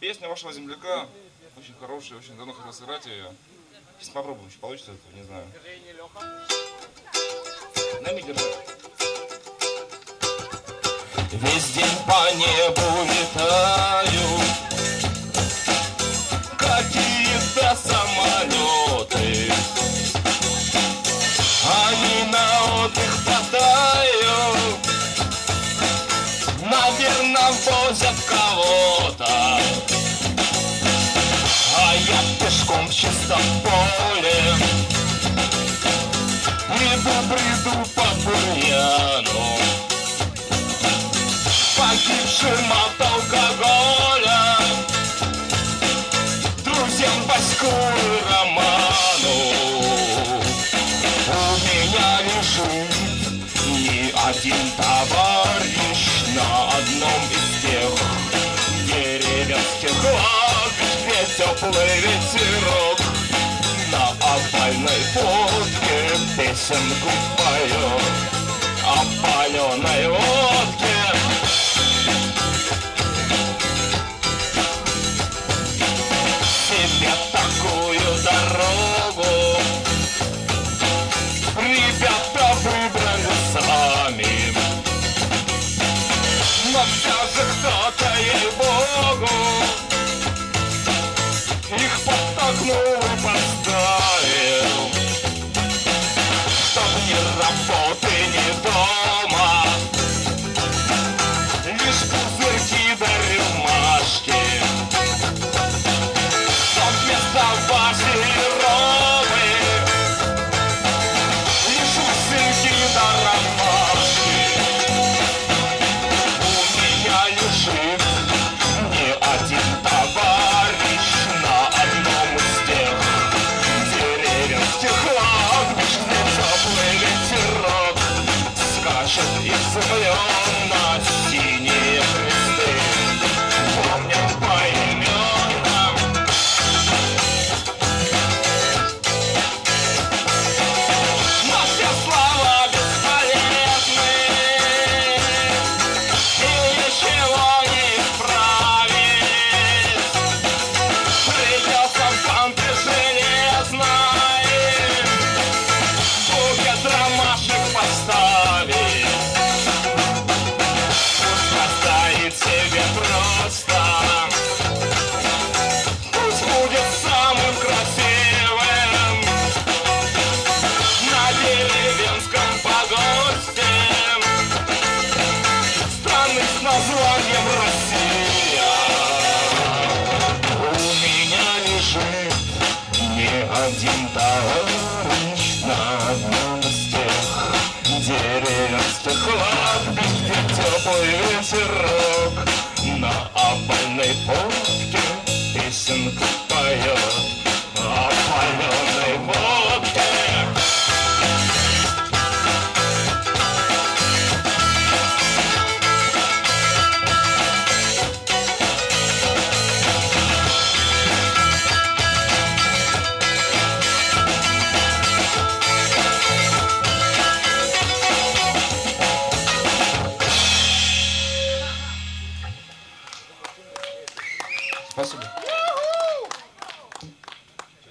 Песня вашего земляка очень хорошая, очень давно хотел сыграть ее. Сейчас попробуем, еще получится не знаю. На. Весь день по небу летаю Какие-то самолеты Они на отдых мотают Наверное, возят кого-то в поле. Иду, приду по бурьяну. Погибшим от алкоголя паленой фотке Песенку поет о паленой водке Себе такую дорогу Ребята выбрали сами. Но все же кто-то, ей-богу Их подтолкнул и подставил Vai subir.